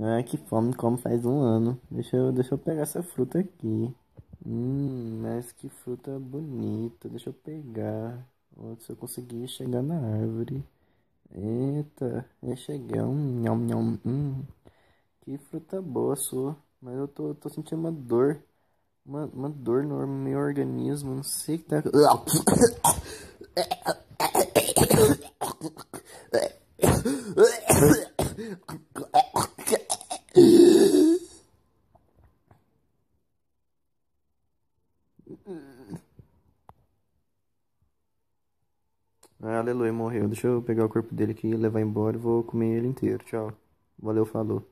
Ah, que fome, como faz um ano. Deixa eu, deixa eu pegar essa fruta aqui. Hum, mas que fruta bonita. Deixa eu pegar. Se eu conseguir chegar na árvore. Eita, eu cheguei. Hum, nham, nham, hum. Que fruta boa sua. Mas eu tô, tô sentindo uma dor. Uma, uma dor no meu organismo. Não sei o que tá. Ah, aleluia, morreu. Deixa eu pegar o corpo dele aqui, levar embora e vou comer ele inteiro. Tchau. Valeu, falou.